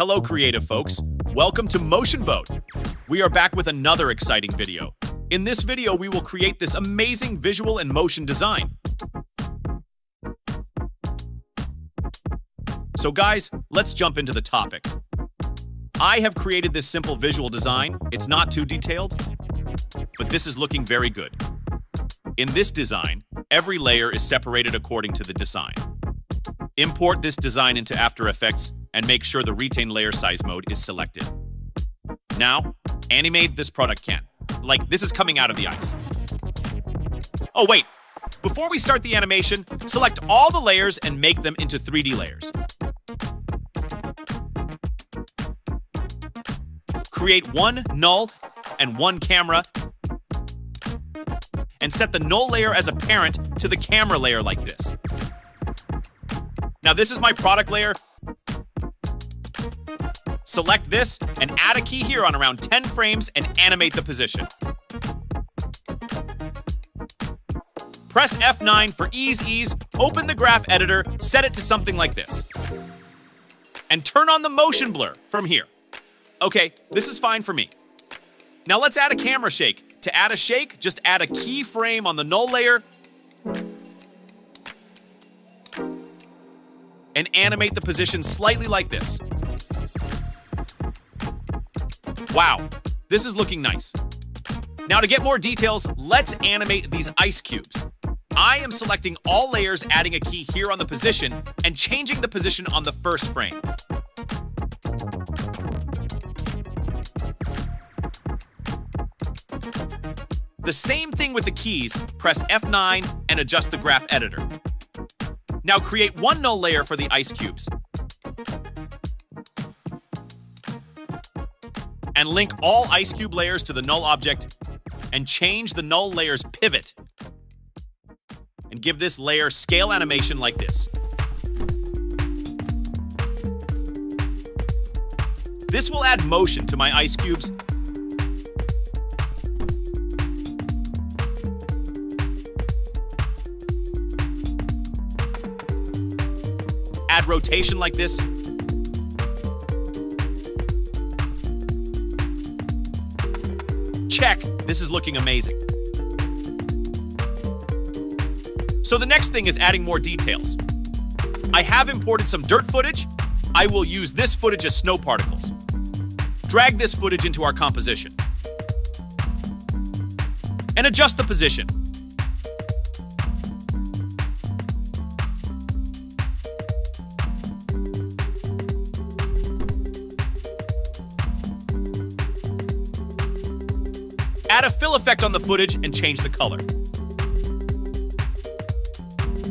Hello, creative folks. Welcome to Motion Boat. We are back with another exciting video. In this video, we will create this amazing visual and motion design. So guys, let's jump into the topic. I have created this simple visual design. It's not too detailed, but this is looking very good. In this design, every layer is separated according to the design. Import this design into After Effects and make sure the retain layer size mode is selected. Now, animate this product can. Like, this is coming out of the ice. Oh, wait. Before we start the animation, select all the layers and make them into 3D layers. Create one null and one camera and set the null layer as a parent to the camera layer like this. Now this is my product layer. Select this and add a key here on around 10 frames and animate the position. Press F9 for easy ease, open the graph editor, set it to something like this. And turn on the motion blur from here. Okay, this is fine for me. Now let's add a camera shake. To add a shake, just add a keyframe on the null layer and animate the position slightly like this. Wow, this is looking nice. Now to get more details, let's animate these ice cubes. I am selecting all layers, adding a key here on the position, and changing the position on the first frame. The same thing with the keys, press F9 and adjust the graph editor. Now create one null layer for the ice cubes. And link all ice cube layers to the null object and change the null layer's pivot. And give this layer scale animation like this. This will add motion to my ice cubes add rotation like this. This is looking amazing. So the next thing is adding more details. I have imported some dirt footage. I will use this footage as snow particles. Drag this footage into our composition. And adjust the position. Add a fill effect on the footage and change the color.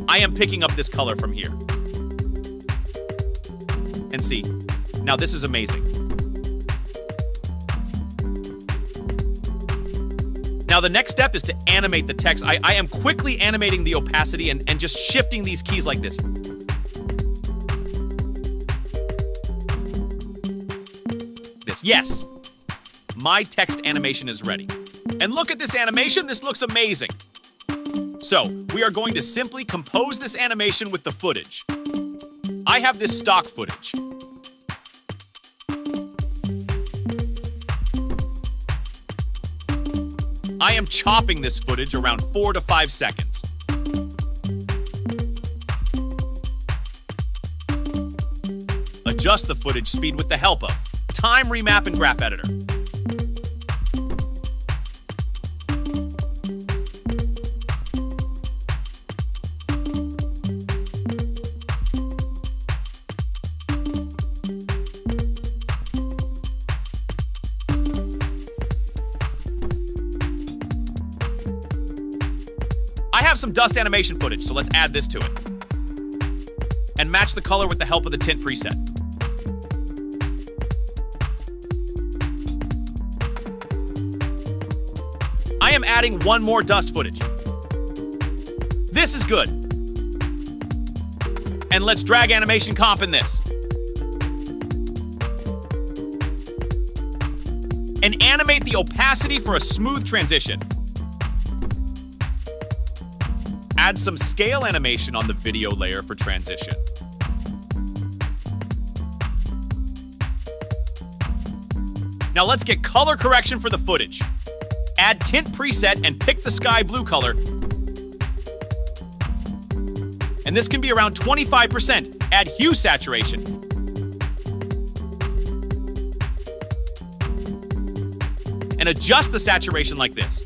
I am picking up this color from here. And see, now this is amazing. Now the next step is to animate the text. I, I am quickly animating the opacity and, and just shifting these keys like this. This, yes. My text animation is ready. And look at this animation, this looks amazing. So, we are going to simply compose this animation with the footage. I have this stock footage. I am chopping this footage around 4 to 5 seconds. Adjust the footage speed with the help of Time Remap and Graph Editor. Have some dust animation footage, so let's add this to it. And match the color with the help of the tint preset. I am adding one more dust footage. This is good. And let's drag animation comp in this. And animate the opacity for a smooth transition. Add some scale animation on the video layer for transition. Now let's get color correction for the footage. Add tint preset and pick the sky blue color. And this can be around 25%. Add hue saturation. And adjust the saturation like this.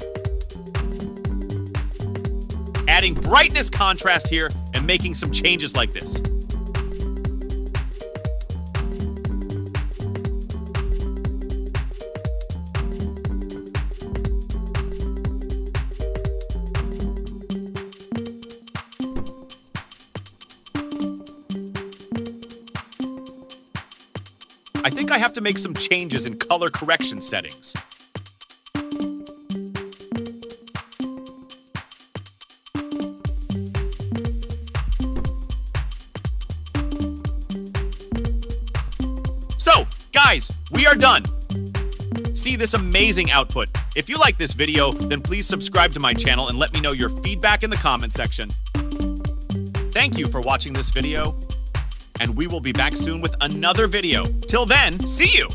Adding brightness contrast here and making some changes like this. I think I have to make some changes in color correction settings. So, guys, we are done. See this amazing output. If you like this video, then please subscribe to my channel and let me know your feedback in the comment section. Thank you for watching this video, and we will be back soon with another video. Till then, see you!